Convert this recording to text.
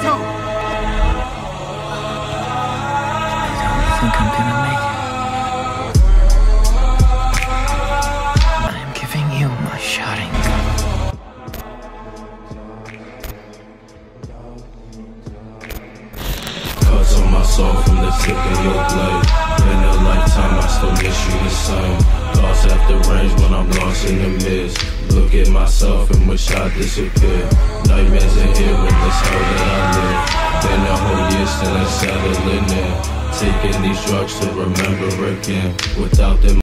I don't think I'm gonna make it. I am giving you my Sharingan. Cuts on my soul from the tip of your blade. In a lifetime, I still miss you the same. Lost after range when I'm lost in the mist. Look at myself and wish I disappear. Nightmares in here with this hell that I and I settle in there. Taking these drugs to remember again without them.